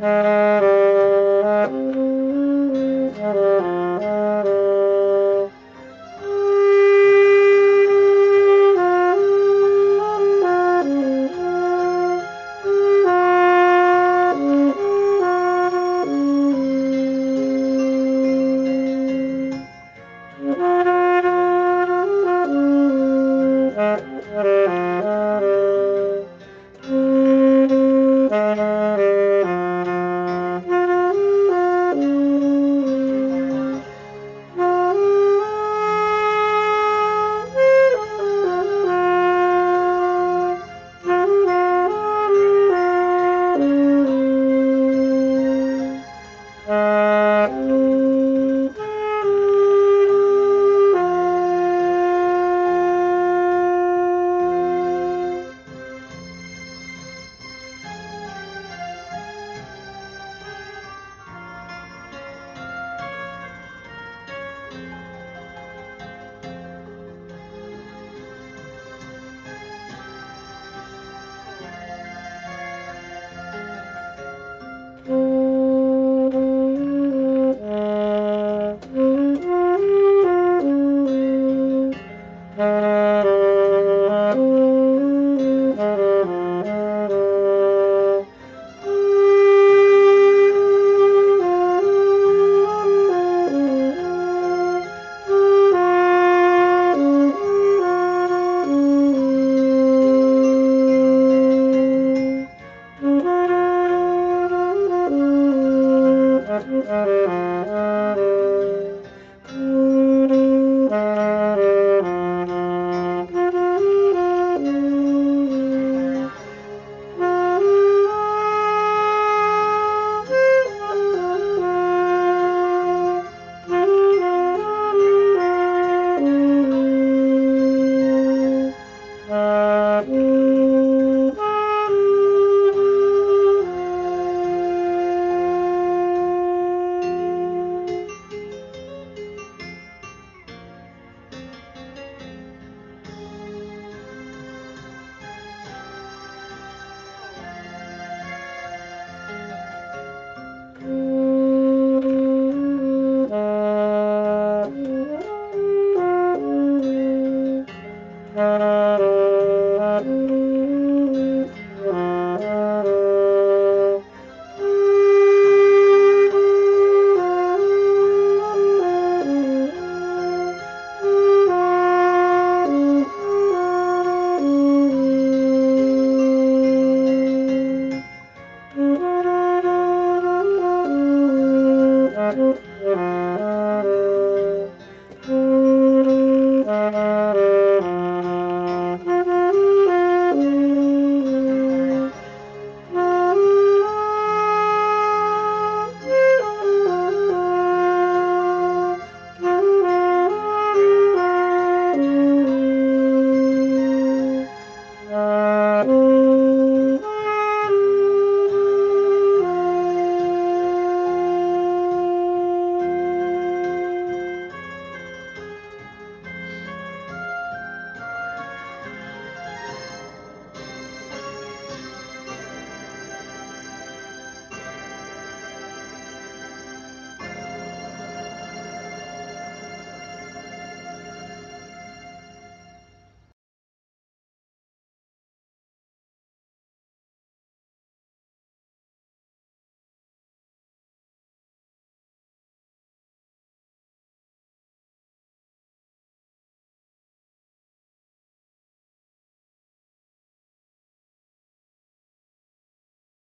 Uh... Bye.